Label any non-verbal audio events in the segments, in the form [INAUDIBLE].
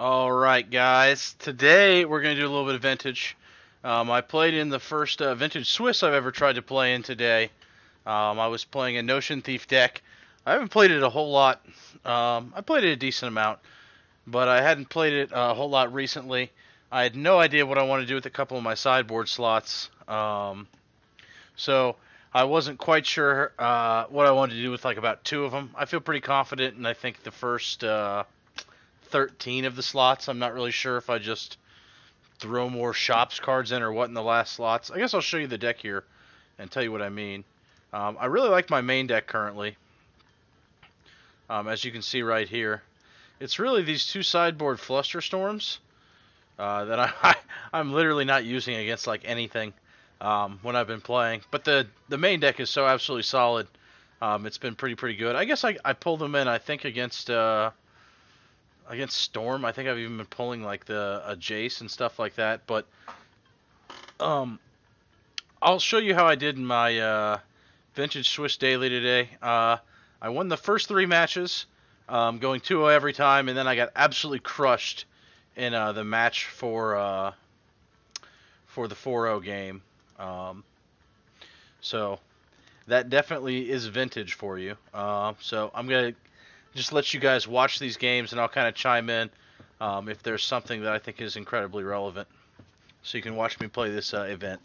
All right, guys. Today we're going to do a little bit of vintage. Um, I played in the first uh, vintage Swiss I've ever tried to play in today. Um, I was playing a Notion Thief deck. I haven't played it a whole lot. Um, I played it a decent amount, but I hadn't played it a whole lot recently. I had no idea what I wanted to do with a couple of my sideboard slots. Um, so I wasn't quite sure uh, what I wanted to do with like about two of them. I feel pretty confident, and I think the first uh, 13 of the slots, I'm not really sure if I just throw more shops cards in or what in the last slots. I guess I'll show you the deck here and tell you what I mean. Um, I really like my main deck currently. Um, as you can see right here, it's really these two sideboard Flusterstorms uh, that I [LAUGHS] am literally not using against like anything um, when I've been playing. But the the main deck is so absolutely solid. Um, it's been pretty pretty good. I guess I I pulled them in. I think against uh, against Storm. I think I've even been pulling like the a Jace and stuff like that. But um, I'll show you how I did in my uh, vintage Swiss daily today. Uh, I won the first three matches, um, going 2-0 every time, and then I got absolutely crushed in uh, the match for uh, for the 4-0 game. Um, so that definitely is vintage for you. Uh, so I'm gonna just let you guys watch these games, and I'll kind of chime in um, if there's something that I think is incredibly relevant. So you can watch me play this uh, event.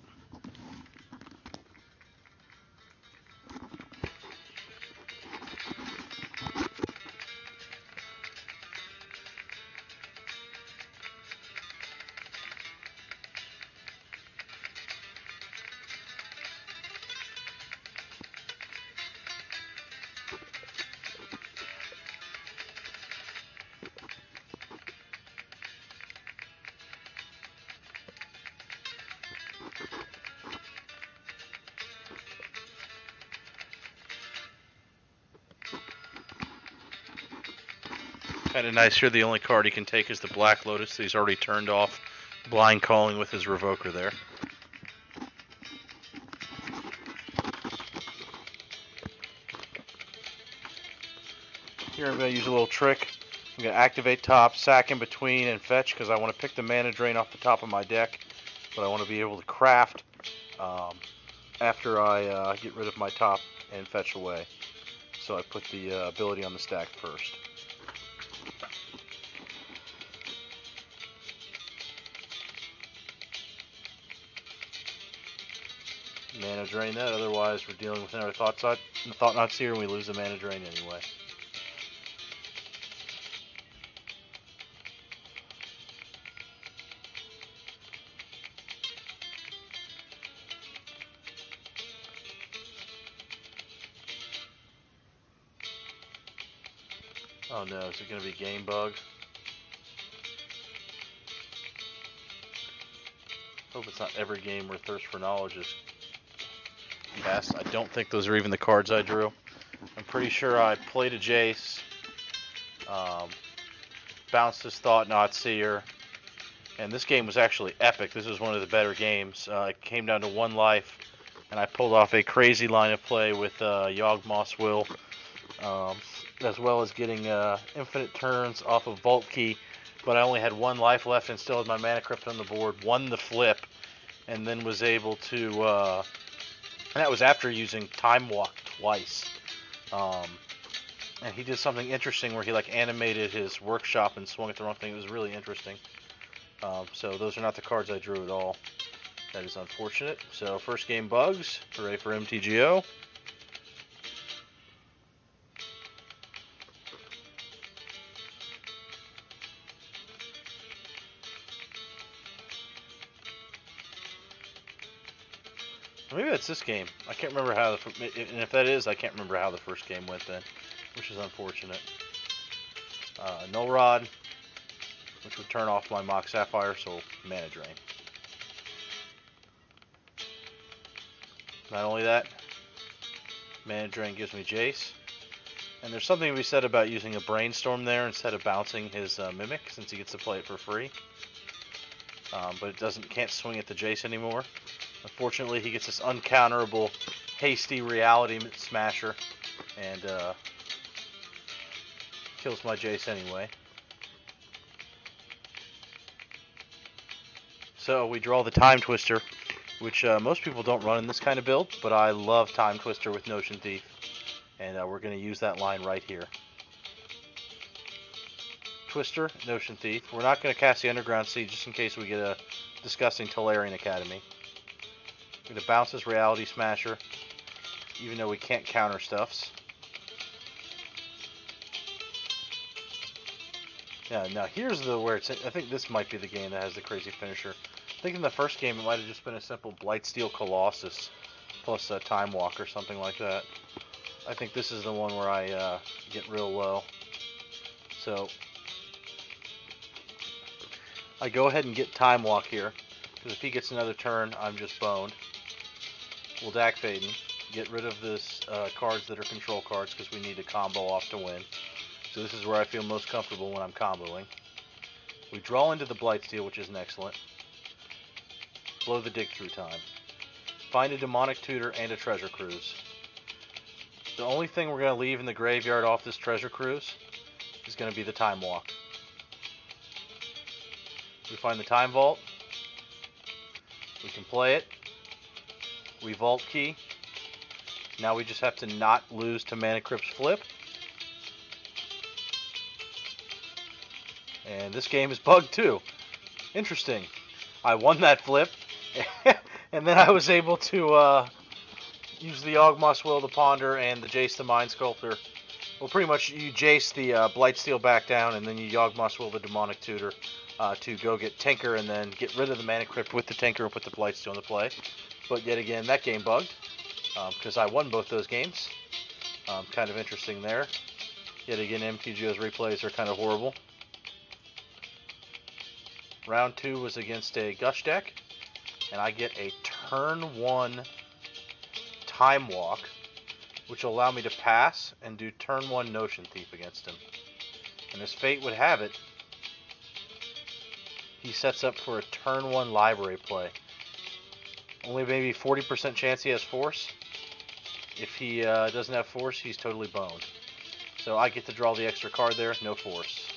Kind of nice here. The only card he can take is the Black Lotus. He's already turned off blind calling with his Revoker there. Here I'm going to use a little trick. I'm going to activate top, sack in between, and fetch because I want to pick the mana drain off the top of my deck. But I want to be able to craft um, after I uh, get rid of my top and fetch away. So I put the uh, ability on the stack first. Drain that, otherwise we're dealing with another thought, thought, thought here and we lose the mana drain anyway. Oh no, is it going to be game bug? Hope it's not every game where Thirst for Knowledge is cast. I don't think those are even the cards I drew. I'm pretty sure I played a Jace, um, bounced his Thought-Knot Seer, and this game was actually epic. This was one of the better games. Uh, it came down to one life, and I pulled off a crazy line of play with uh, Yawgmoth's Will, um, as well as getting uh, infinite turns off of Vault Key, but I only had one life left and still had my Mana Crypt on the board, won the flip, and then was able to uh, and that was after using Time Walk twice. Um, and he did something interesting where he like animated his workshop and swung at the wrong thing. It was really interesting. Um, so those are not the cards I drew at all. That is unfortunate. So first game bugs. Hooray for MTGO. That's this game. I can't remember how the and if that is, I can't remember how the first game went then, which is unfortunate. Uh, Null Rod, which would turn off my Mox Sapphire, so mana drain. Not only that, mana drain gives me Jace. And there's something to be said about using a Brainstorm there instead of bouncing his uh, Mimic, since he gets to play it for free. Um, but it doesn't can't swing at the Jace anymore. Unfortunately, he gets this uncounterable, hasty reality smasher, and uh, kills my Jace anyway. So we draw the Time Twister, which uh, most people don't run in this kind of build, but I love Time Twister with Notion Thief, and uh, we're going to use that line right here. Twister, Notion Thief. We're not going to cast the Underground Sea just in case we get a disgusting Tolarian Academy. Going to bounce this Reality Smasher, even though we can't counter stuffs. Yeah, now here's the where it's. I think this might be the game that has the crazy finisher. I think in the first game it might have just been a simple Blightsteel Colossus plus a Time Walk or something like that. I think this is the one where I uh, get real low. So I go ahead and get Time Walk here because if he gets another turn, I'm just boned. We'll Dack Fayden, get rid of this uh, cards that are control cards because we need to combo off to win. So this is where I feel most comfortable when I'm comboing. We draw into the Blightsteel, which is an excellent. Blow the dig through time. Find a Demonic Tutor and a Treasure Cruise. The only thing we're going to leave in the graveyard off this Treasure Cruise is going to be the Time Walk. We find the Time Vault. We can play it. We Vault Key. Now we just have to not lose to Mana Crypt's Flip. And this game is bugged too. Interesting. I won that flip, [LAUGHS] and then I was able to uh, use the Yawgmoth's Will to Ponder and the Jace the Mind Sculptor. Well, pretty much you Jace the uh, Blightsteel back down, and then you Yawgmoth's Will the Demonic Tutor uh, to go get Tinker and then get rid of the Mana Crypt with the Tinker and put the Blightsteel into play. But yet again, that game bugged because um, I won both those games. Um, kind of interesting there. Yet again, MTGO's replays are kind of horrible. Round two was against a Gush deck, and I get a turn one Time Walk, which will allow me to pass and do turn one Notion Thief against him. And as fate would have it, he sets up for a turn one library play. Only maybe 40% chance he has force. If he uh, doesn't have force, he's totally boned. So I get to draw the extra card there, no force.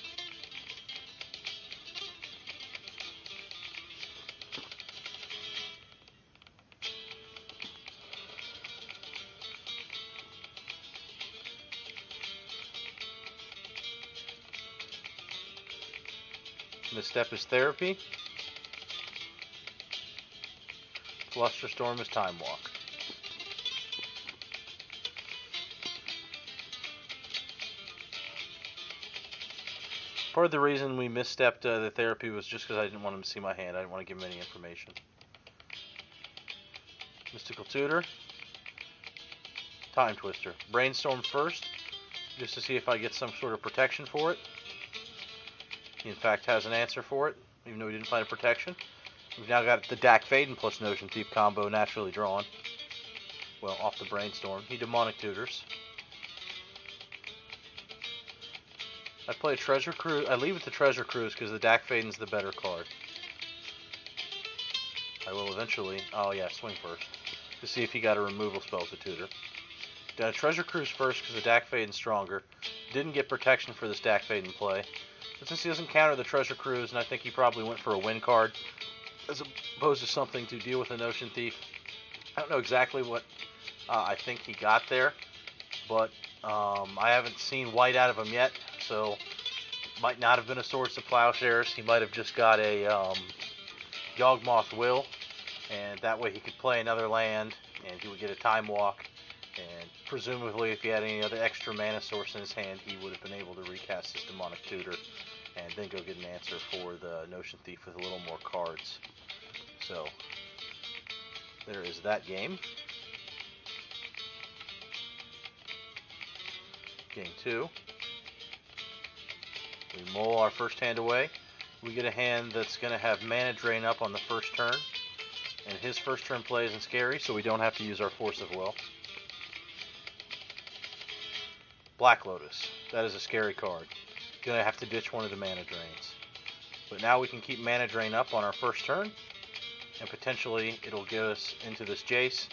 Misstep is therapy. Flusterstorm is time walk. Part of the reason we misstepped uh, the therapy was just because I didn't want him to see my hand. I didn't want to give him any information. Mystical Tutor. Time Twister. Brainstorm first, just to see if I get some sort of protection for it. He in fact has an answer for it, even though he didn't find a protection. We've now got the Dack Fayden plus Notion Thief combo naturally drawn. Well, off the Brainstorm. He Demonic Tutors. I play a Treasure Cruise. I leave it to Treasure Cruise because the Dack Fayden's the better card. I will eventually. Oh yeah, swing first to see if he got a removal spell to tutor. Did Treasure Cruise first because the Dack Fayden's stronger. Didn't get protection for this Dack Fayden play. But since he doesn't counter the Treasure Cruise, and I think he probably went for a win card, as opposed to something to deal with a Notion Thief, I don't know exactly what uh, I think he got there, but um, I haven't seen white out of him yet, so might not have been a Swords to Plowshares. He might have just got a um, Yawgmoth Will, and that way he could play another land, and he would get a Time Walk, and presumably, if he had any other extra mana source in his hand, he would have been able to recast his Demonic Tutor and then go get an answer for the Notion Thief with a little more cards. So, there is that game. Game two. We mull our first hand away. We get a hand that's going to have mana drain up on the first turn. And his first turn play isn't scary, so we don't have to use our Force of Will. Black Lotus. That is a scary card. Gonna have to ditch one of the mana drains. But now we can keep mana drain up on our first turn, and potentially it'll get us into this Jace.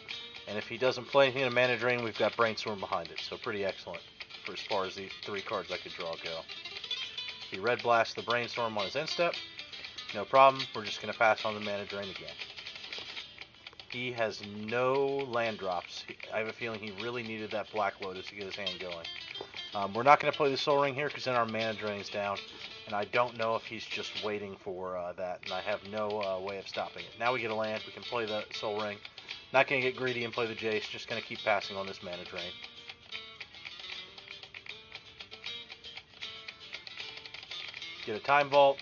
And if he doesn't play anything in a mana drain, we've got Brainstorm behind it. So pretty excellent for as far as the three cards I could draw go. He Red blasts the Brainstorm on his end step. No problem. We're just going to pass on the mana drain again. He has no land drops. I have a feeling he really needed that Black Lotus to get his hand going. Um, we're not going to play the Sol Ring here because then our mana drain's down. And I don't know if he's just waiting for uh, that. And I have no uh, way of stopping it. Now we get a land. We can play the Sol Ring. Not going to get greedy and play the Jace. Just going to keep passing on this mana drain. Get a Time Vault.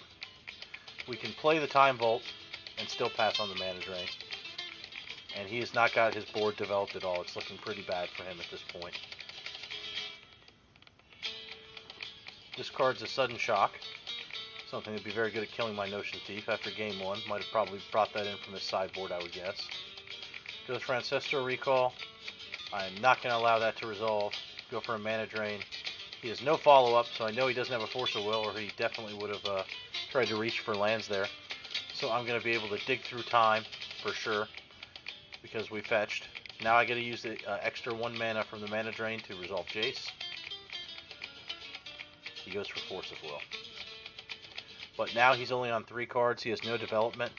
We can play the Time Vault and still pass on the mana drain and he has not got his board developed at all. It's looking pretty bad for him at this point. Discards a sudden shock. Something that'd be very good at killing my Notion Thief after game one. Might have probably brought that in from his sideboard, I would guess. Goes for Recall. I am not going to allow that to resolve. Go for a Mana Drain. He has no follow-up, so I know he doesn't have a Force of Will, or he definitely would have uh, tried to reach for lands there. So I'm going to be able to dig through time, for sure because we fetched. Now I get to use the uh, extra one mana from the mana drain to resolve Jace. He goes for Force of Will. But now he's only on three cards. He has no development.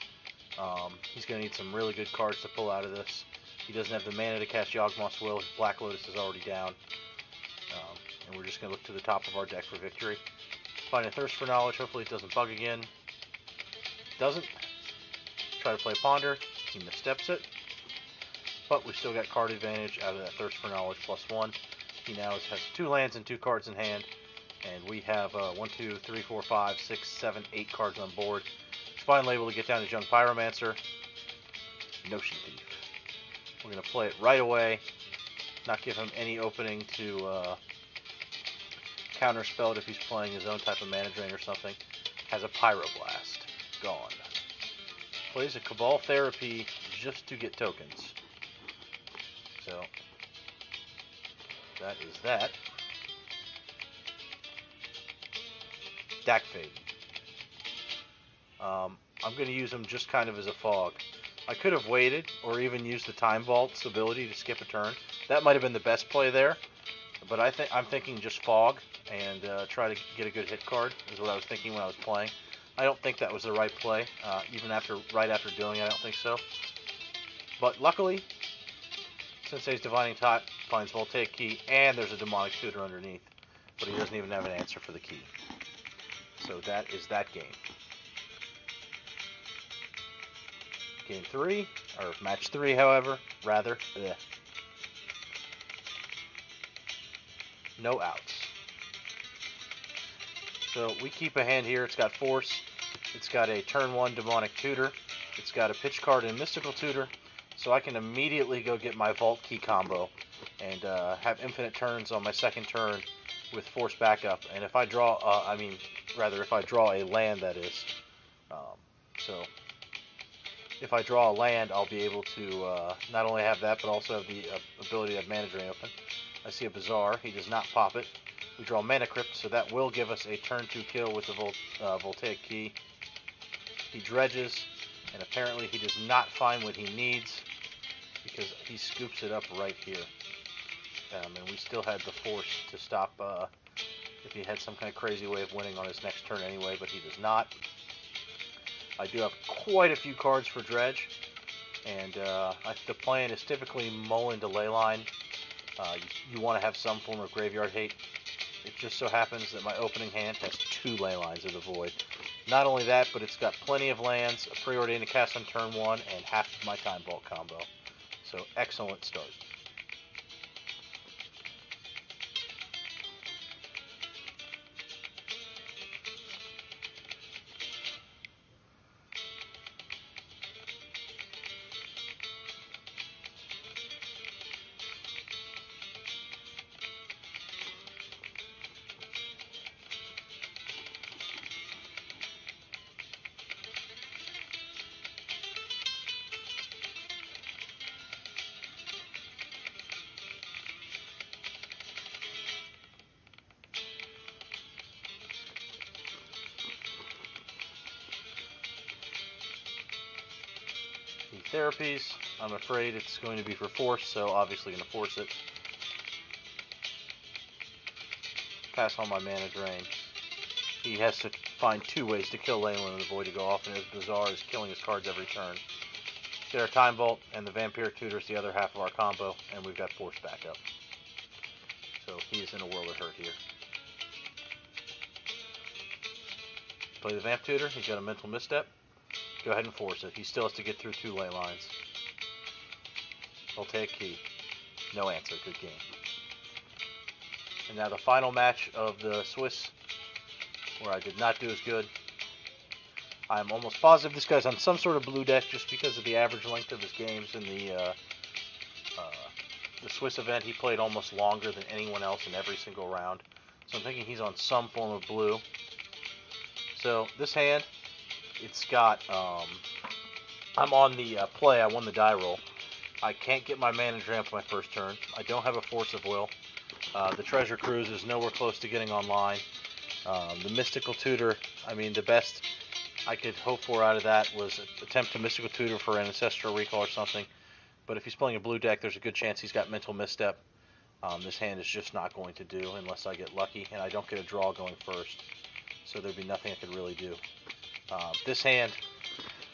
Um, he's going to need some really good cards to pull out of this. He doesn't have the mana to cast Yawgmoth's Will. His Black Lotus is already down. Um, and we're just going to look to the top of our deck for victory. Find a Thirst for Knowledge. Hopefully it doesn't bug again. Doesn't. Try to play Ponder. He missteps it but we still got card advantage out of that Thirst for Knowledge plus one. He now has two lands and two cards in hand, and we have uh, one, two, three, four, five, six, seven, eight cards on board. Finally able to get down to Young Pyromancer, Notion Thief. We're going to play it right away, not give him any opening to uh, counterspell it if he's playing his own type of mana drain or something. Has a Pyroblast. Gone. Plays a Cabal Therapy just to get tokens. So that is that. Dack Fade. Um, I'm going to use them just kind of as a fog. I could have waited or even used the Time Vault's ability to skip a turn. That might have been the best play there. But I think I'm thinking just fog and uh, try to get a good hit card is what I was thinking when I was playing. I don't think that was the right play. Uh, even after right after doing it, I don't think so. But luckily, Sensei's Divining Top finds Voltaic Key, and there's a Demonic Tutor underneath. But he doesn't even have an answer for the key. So that is that game. Game three, or match three, however, rather. Ugh. No outs. So we keep a hand here. It's got Force. It's got a turn one Demonic Tutor. It's got a pitch card and Mystical Tutor so I can immediately go get my Vault Key combo and uh, have infinite turns on my second turn with Force Backup. And if I draw, uh, I mean, rather, if I draw a land, that is. Um, so if I draw a land, I'll be able to uh, not only have that, but also have the uh, ability of Mana Drain open. I see a Bazaar. He does not pop it. We draw Mana Crypt, so that will give us a turn 2 kill with the Vol uh, Voltaic Key. He dredges, and apparently he does not find what he needs because he scoops it up right here. Um, and we still had the force to stop uh, if he had some kind of crazy way of winning on his next turn anyway, but he does not. I do have quite a few cards for Dredge, and uh, the plan is typically mull into Leyline. Uh, you, you want to have some form of graveyard hate. It just so happens that my opening hand has two Leylines of the Void. Not only that, but it's got plenty of lands, a preordained cast on turn one, and half of my Time Vault combo. So excellent start. Therapies. I'm afraid it's going to be for force, so obviously going to force it. Pass on my mana drain. He has to find two ways to kill Leyline and the Void to go off, and as bizarre as killing his cards every turn. Get our Time Vault, and the Vampiric Tutor is the other half of our combo, and we've got Force backup. So he is in a world of hurt here. Play the Vamp Tutor, he's got a mental misstep. Go ahead and force it. He still has to get through two ley lines. He'll take key. No answer. Good game. And now the final match of the Swiss, where I did not do as good. I'm almost positive this guy's on some sort of blue deck just because of the average length of his games in the uh, uh, the Swiss event. He played almost longer than anyone else in every single round. So I'm thinking he's on some form of blue. So this hand, it's got. Um, I'm on the uh, play. I won the die roll. I can't get my mana ramp my first turn. I don't have a force of will. Uh, the treasure cruise is nowhere close to getting online. Um, the mystical tutor. I mean, the best I could hope for out of that was attempt to mystical tutor for an ancestral recall or something. But if he's playing a blue deck, there's a good chance he's got mental misstep. Um, this hand is just not going to do unless I get lucky and I don't get a draw going first. So there'd be nothing I could really do. Uh, this hand,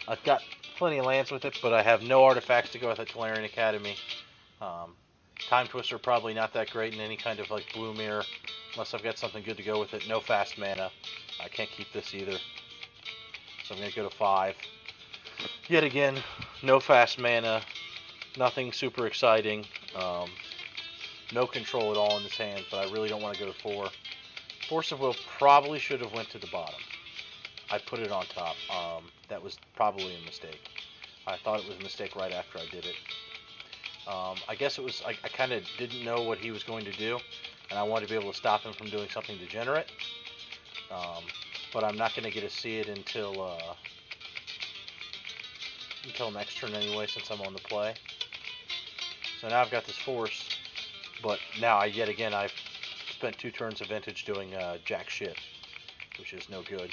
I've got plenty of lands with it, but I have no artifacts to go with at Tolarian Academy. Um, Time Twister probably not that great in any kind of like blue mirror, unless I've got something good to go with it. No fast mana. I can't keep this either. So I'm going to go to 5. Yet again, no fast mana, nothing super exciting, um, no control at all in this hand, but I really don't want to go to 4. Force of Will probably should have went to the bottom. I put it on top. Um, that was probably a mistake. I thought it was a mistake right after I did it. Um, I guess it was, I, I kind of didn't know what he was going to do, and I wanted to be able to stop him from doing something degenerate. Um, but I'm not going to get to see it until uh, until next turn anyway, since I'm on the play. So now I've got this force, but now I yet again I've spent two turns of vintage doing uh, jack shit, which is no good.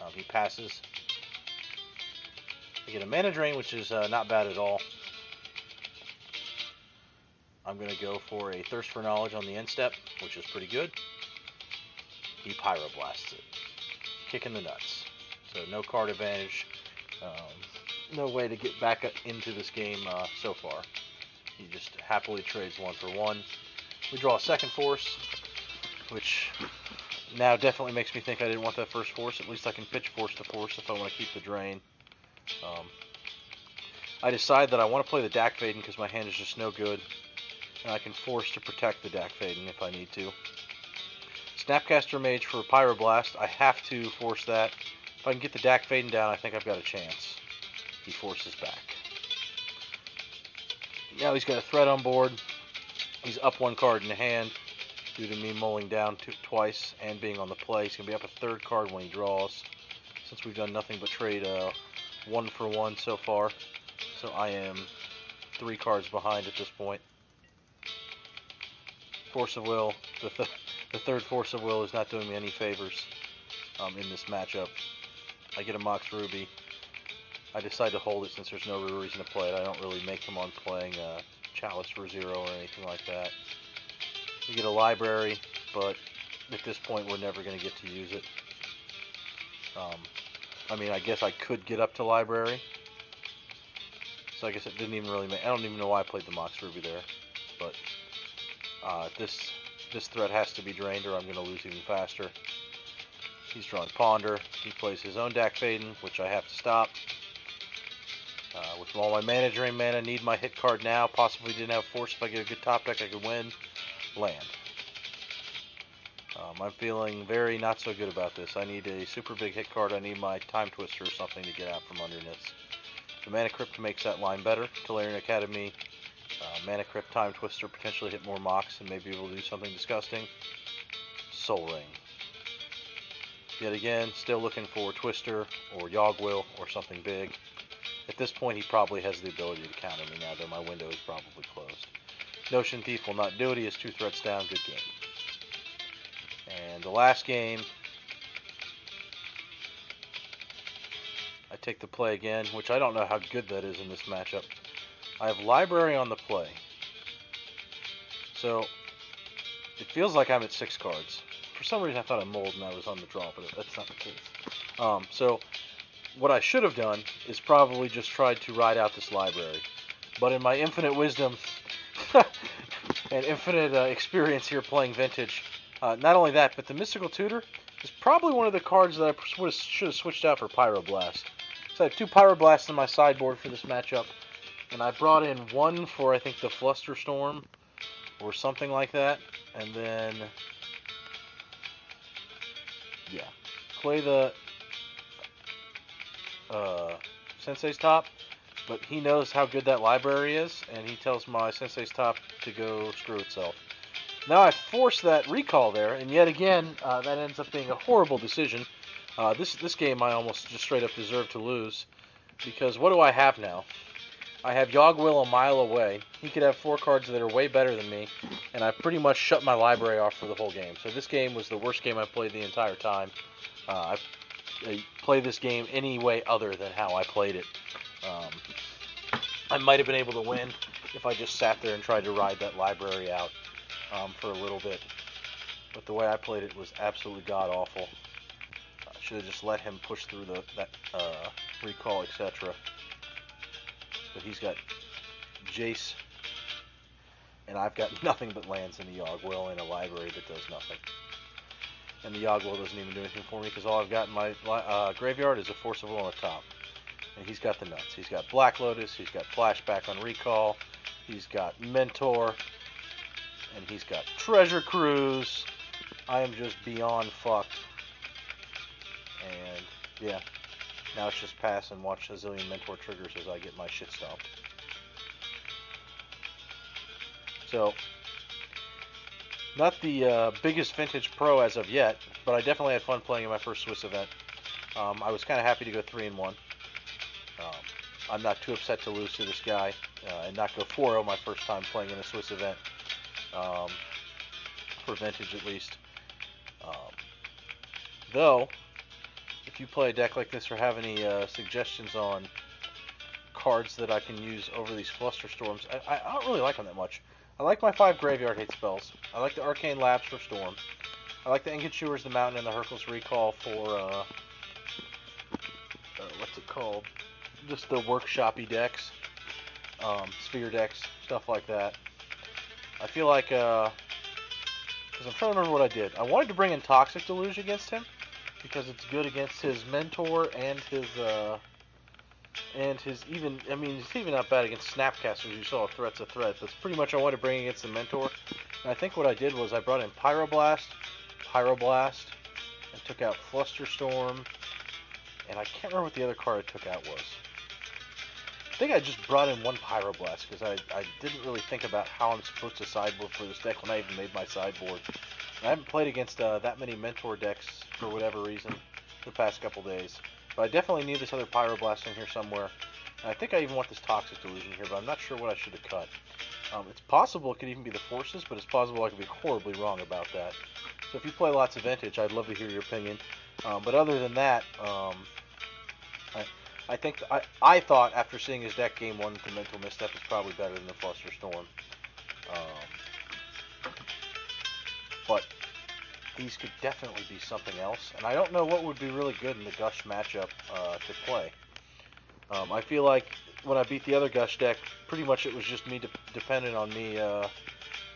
Um, he passes. I get a mana drain, which is uh, not bad at all. I'm going to go for a Thirst for Knowledge on the end step, which is pretty good. He Pyroblasts it kicking the nuts. So no card advantage. Um, no way to get back into this game uh, so far. He just happily trades one for one. We draw a second force, which now definitely makes me think I didn't want that first force. At least I can pitch force to force if I want to keep the drain. Um, I decide that I want to play the Dack Fayden because my hand is just no good. And I can force to protect the Dack Fayden if I need to. Snapcaster Mage for Pyroblast. I have to force that. If I can get the Dack Fayden down, I think I've got a chance. He forces back. Now he's got a threat on board. He's up one card in the hand due to me mulling down twice and being on the play. He's going to be up a third card when he draws. Since we've done nothing but trade uh, one for one so far. So I am three cards behind at this point. Force of Will, [LAUGHS] the, th the third Force of Will is not doing me any favors um, in this matchup. I get a Mox Ruby. I decide to hold it since there's no real reason to play it. I don't really make them on playing uh, Chalice for zero or anything like that. We get a library, but at this point we're never going to get to use it. Um, I mean, I guess I could get up to library. So I guess it didn't even really make... I don't even know why I played the Mox Ruby there. But uh, this this threat has to be drained or I'm going to lose even faster. He's drawing Ponder. He plays his own Dack Fayden, which I have to stop. Uh, with all my mana drain mana, need my hit card now. Possibly didn't have force. If I get a good top deck, I could win. Land. Um, I'm feeling very not so good about this. I need a super big hit card. I need my Time Twister or something to get out from underneath. The Mana Crypt makes that line better. Tolarian Academy uh, Mana Crypt Time Twister, potentially hit more mocks and maybe to do something disgusting. Sol Ring. Yet again, still looking for Twister or Yawgwill or something big. At this point, he probably has the ability to counter me now, though my window is probably closed. Notion Thief will not do it. He has two threats down. Good game. And the last game, I take the play again, which I don't know how good that is in this matchup. I have library on the play. So it feels like I'm at six cards. For some reason I thought I mulled and I was on the draw, but that's not the case. Um, so what I should have done is probably just tried to ride out this library. But in my infinite wisdom [LAUGHS] and infinite uh, experience here playing Vintage, uh, not only that, but the Mystical Tutor is probably one of the cards that I should have switched out for Pyroblast. So I have two Pyroblasts in my sideboard for this matchup, and I brought in one for I think the Flusterstorm or something like that, and then yeah, play the uh, Sensei's top, but he knows how good that library is, and he tells my Sensei's top to go screw itself. Now I force that recall there, and yet again, uh, that ends up being a horrible decision. Uh, this this game I almost just straight up deserve to lose, because what do I have now? I have Yawg-Will a mile away. He could have four cards that are way better than me, and I pretty much shut my library off for the whole game. So this game was the worst game I played the entire time. Uh, I, play this game any way other than how I played it. Um, I might have been able to win if I just sat there and tried to ride that library out um, for a little bit. But the way I played it was absolutely god awful. I should have just let him push through the that uh, recall, etc. But he's got Jace, and I've got [LAUGHS] nothing but lands in the Yawg-Will in a library that does nothing. And the Yawg-Will doesn't even do anything for me because all I've got in my uh, graveyard is a Force of Will on the top. And he's got the nuts. He's got Black Lotus, he's got Flashback on Recall, he's got Mentor, and he's got Treasure Cruise. I am just beyond fucked. And yeah, now it's just pass and watch a zillion mentor triggers as I get my shit stomped. So, not the uh, biggest vintage pro as of yet, but I definitely had fun playing in my first Swiss event. Um, I was kind of happy to go 3 and 1. Um, I'm not too upset to lose to this guy uh, and not go 4 0 my first time playing in a Swiss event. Um, for vintage at least. Um, though, if you play a deck like this or have any uh, suggestions on cards that I can use over these Flusterstorms, I, I don't really like them that much. I like my five graveyard hate spells. I like the Arcane Labs for Storm. I like the Incan the Mountain, and the Hurkyl's Recall for, uh, uh, what's it called? Just the workshoppy decks, um, sphere decks, stuff like that. I feel like, because uh, I'm trying to remember what I did. I wanted to bring in Toxic Deluge against him, because it's good against his mentor and his uh, and his even I mean it's even not bad against Snapcasters. You saw threats of threat. That's pretty much I wanted to bring against the mentor. And I think what I did was I brought in Pyroblast, Pyroblast, and took out Flusterstorm, and I can't remember what the other card I took out was. I think I just brought in one Pyroblast because I, I didn't really think about how I'm supposed to sideboard for this deck when I even made my sideboard. I haven't played against uh, that many Mentor decks for whatever reason the past couple days. But I definitely need this other Pyroblast in here somewhere. And I think I even want this Toxic Deluge here, but I'm not sure what I should have cut. Um, it's possible it could even be the Forces, but it's possible I could be horribly wrong about that. So if you play lots of Vintage, I'd love to hear your opinion. Um, but other than that, um, I, think I, I thought after seeing his deck game one the Mental Misstep is probably better than the Flusterstorm. Um, but these could definitely be something else. And I don't know what would be really good in the Gush matchup uh, to play. Um, I feel like when I beat the other Gush deck, pretty much it was just me de- dependent on me uh,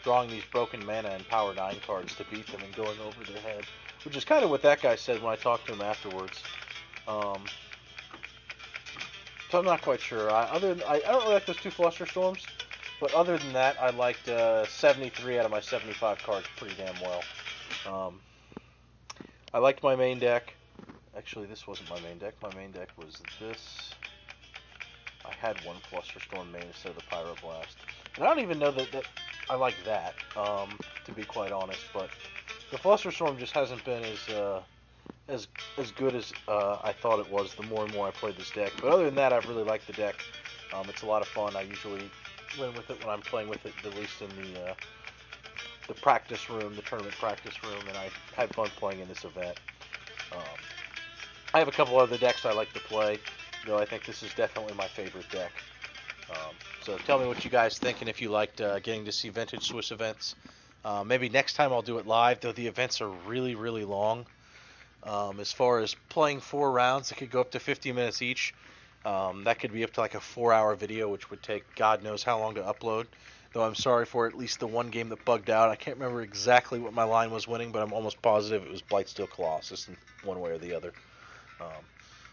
drawing these broken mana and Power 9 cards to beat them and going over their head. Which is kind of what that guy said when I talked to him afterwards. Um, so I'm not quite sure. I, other than, I, I don't really like those two Flusterstorms. But other than that, I liked uh, 73 out of my 75 cards pretty damn well. Um, I liked my main deck. Actually, this wasn't my main deck. My main deck was this. I had one Flusterstorm main instead of the Pyroblast. And I don't even know that, that I like that, um, to be quite honest. But the Flusterstorm just hasn't been as uh, as as good as uh, I thought it was. The more and more I played this deck. But other than that, I've really liked the deck. Um, it's a lot of fun. I usually win with it when I'm playing with it, at least in the uh, the practice room, the tournament practice room, and I had fun playing in this event. Um, I have a couple other decks I like to play, though I think this is definitely my favorite deck. Um, so tell me what you guys think, and if you liked uh, getting to see vintage Swiss events. Uh, maybe next time I'll do it live, though the events are really, really long. Um, as far as playing four rounds, it could go up to 50 minutes each. Um, that could be up to like a four-hour video, which would take God knows how long to upload. Though I'm sorry for at least the one game that bugged out. I can't remember exactly what my line was winning, but I'm almost positive it was Blightsteel Colossus in one way or the other. Um,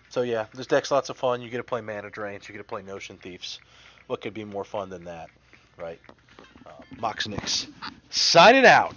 so yeah, this deck's lots of fun. You get to play Mana Drains. You get to play Notion Thieves. What could be more fun than that, right? Uh, Moxnix, sign it out.